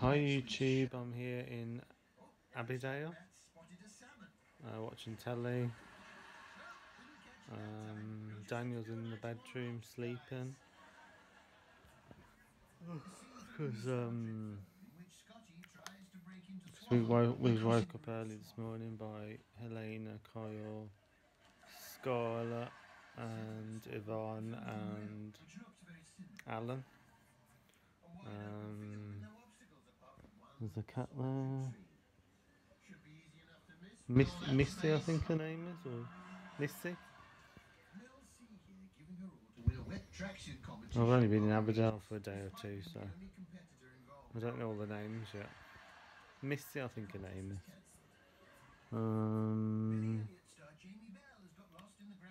Hi YouTube, I'm here in Abbeydale, uh, watching telly. Um, Daniel's in the bedroom sleeping. Because um, we, woke, we woke up early this morning by Helena, Kyle, Scarlett, and Yvonne, and Alan. Um, there's a cat there. Miss, Missy, I think her name is, or Missy. I've only been in Aberdeen for a day or two, so I don't know all the names yet. Missy, I think her name is. Um,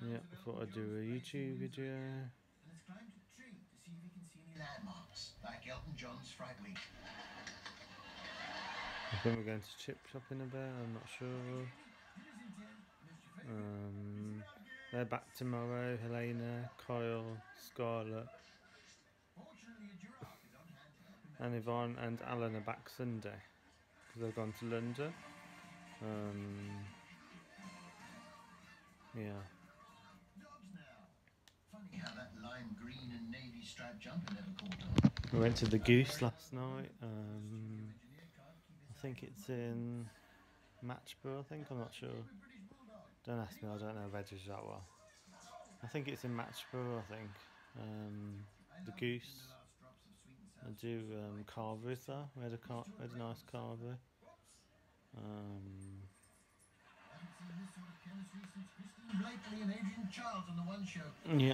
yeah, I thought I'd do a YouTube video. landmarks like Elton John's Think we're going to chip shopping a bit, I'm not sure. Um, they're back tomorrow, Helena, Kyle, Scarlett, and Yvonne and Alan are back Sunday because they've gone to London. Um, yeah. We went to the Goose last night. Um, think it's in Matchborough, I think, I'm not sure. Don't ask me, I don't know veggies that well. I think it's in Matchborough, I think. Um, the Goose. I do um, carveries there. We had a, car we had a nice carver. Um, yeah.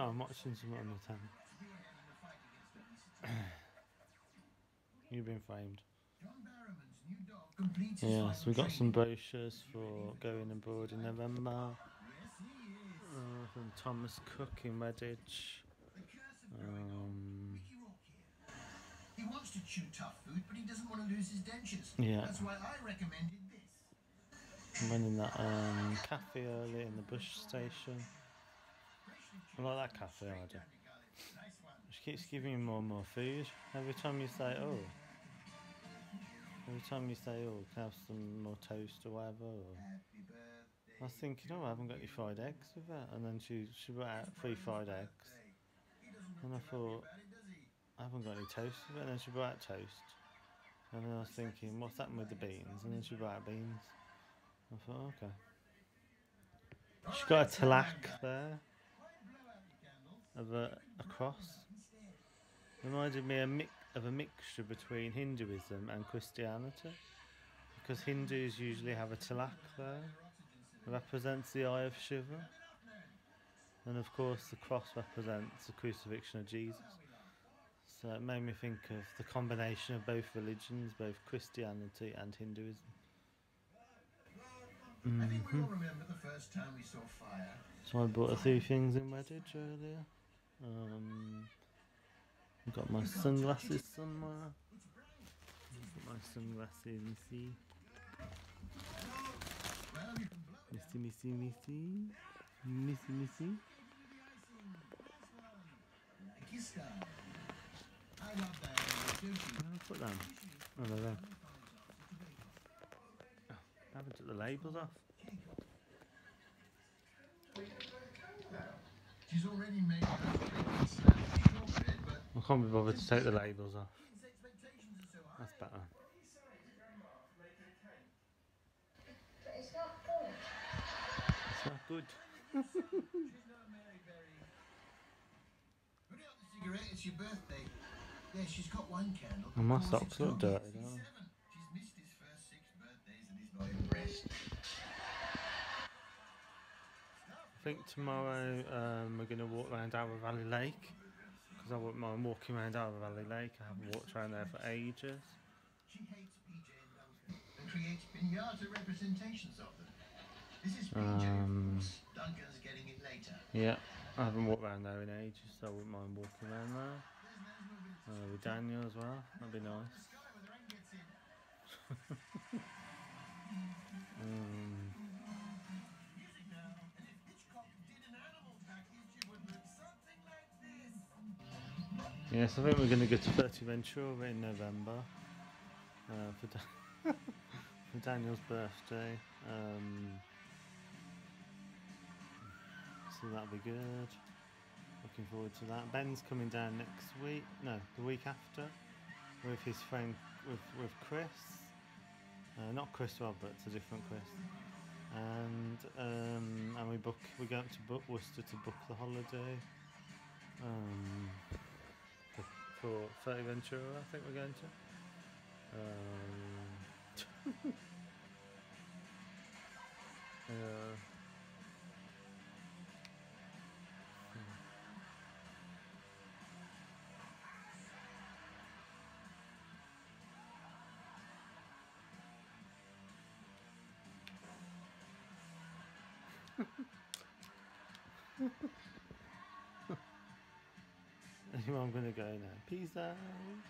So I'm watching some on the time. You've been framed. Yeah, so we got some brochures for going abroad in November. Uh, from Thomas Cook in Redditch. Um, he wants to chew tough food, but he doesn't want to lose his dentures. Yeah. That's why I recommended this. I went in that um, cafe early in the Bush station. I like that cafe order. She keeps giving me more and more food. Every time you say, oh. Every time you say, oh, can I have some more toast or whatever. Or, I was thinking, oh, I haven't got any fried eggs with it. And then she, she brought out three fried eggs. And I thought, I haven't got any toast with it. And then she brought out toast. And then I was thinking, what's happened with the beans? And then she brought out beans. I thought, okay. She's got a tilak there of a, a cross. Reminded me a mi of a mixture between Hinduism and Christianity. Because Hindus usually have a tilak there. It represents the eye of Shiva. And of course the cross represents the crucifixion of Jesus. So it made me think of the combination of both religions, both Christianity and Hinduism. Mm -hmm. I think we all mm-hmm. remember the first time we saw fire. So I bought a few things in Redditch earlier. Um, I've got my sunglasses somewhere. Put my sunglasses, missy. Missy, missy, missy. Missy, missy. Where I put them? Oh, they're there. Oh, I haven't took the labels off. She's already made I can't be bothered to take the labels off. That's better. It's not good. It's not good. Cigarette, it's your birthday. Yeah, she's got one candle. And my socks look dirty? She's missed his first six birthdays and he's not impressed. I think tomorrow um, we're going to walk around Arrow Valley Lake because I wouldn't mind walking around Arrow Valley Lake. I haven't walked around there for ages. She hates PJ and Duncan and creates pinata representations of them. This is PJ, Um. Duncan's getting it later. Yeah, I haven't walked around there in ages, so I wouldn't mind walking around there. Uh, with Daniel as well, that'd be nice. yes, I think we're going to go to Fuerteventura in November uh, for, da- for Daniel's birthday. Um, so that'll be good. Looking forward to that. Ben's coming down next week. No, the week after, with his friend with with Chris. Uh, not Chris Roberts, a different Chris. And um, and we book we go up to book Worcester to book the holiday. Um, for, Fuerteventura, I think we're going to. Um, yeah. I'm gonna go now. Peace out.